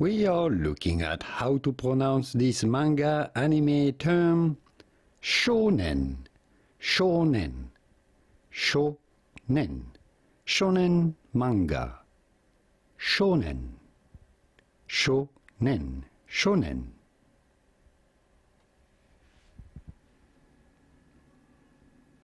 We are looking at how to pronounce this manga anime term shonen. Shonen. Shonen. Shonen manga. Shonen. Shonen. Shonen.